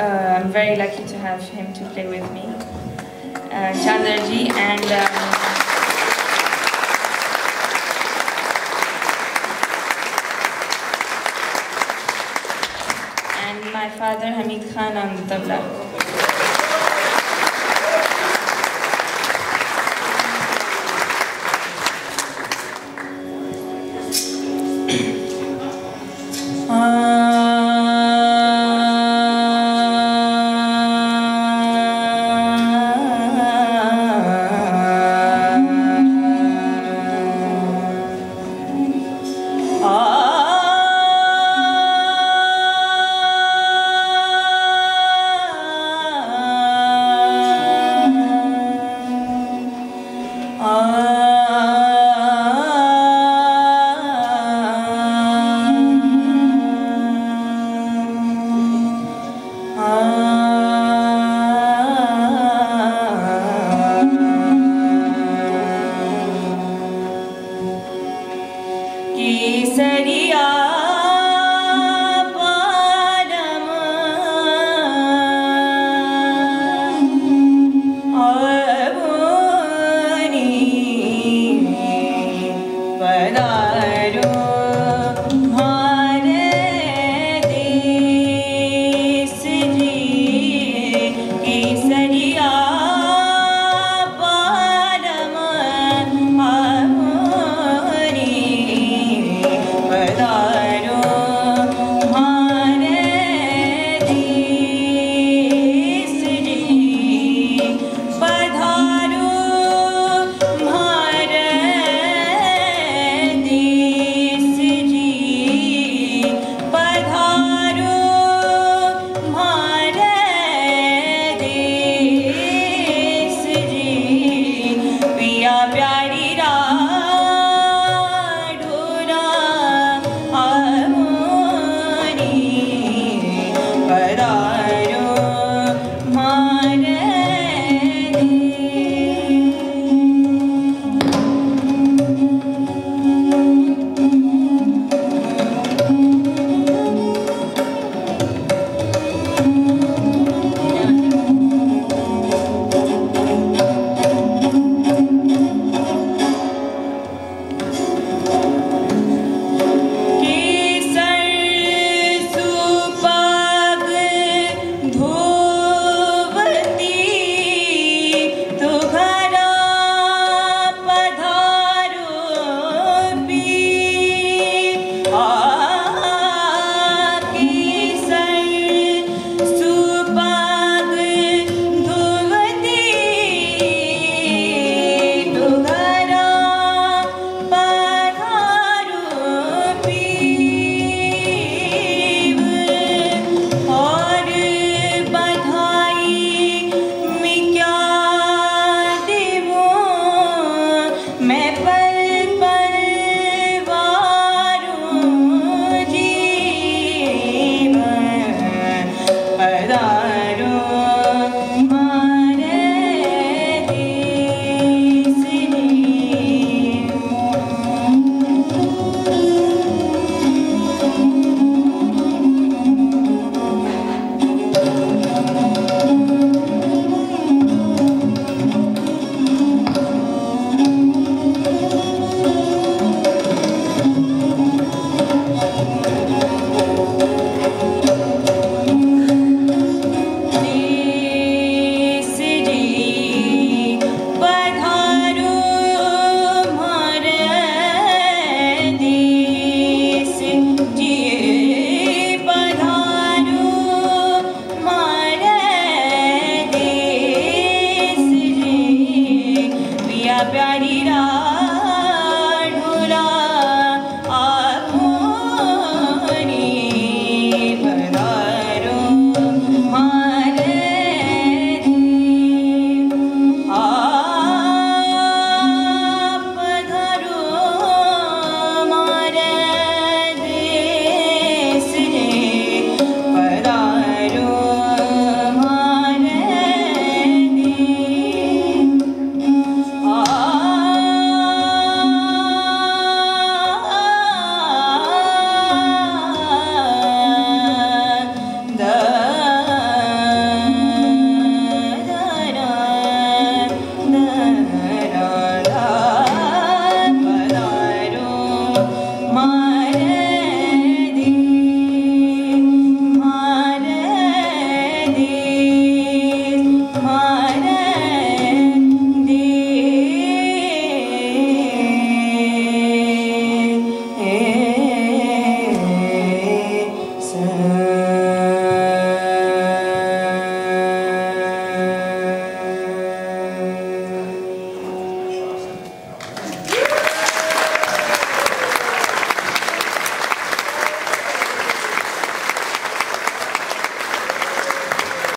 uh, I'm very lucky to have him to play with me, uh, Chandraji, and um, and my father Hamid Khan on the tabla. प्यारी राम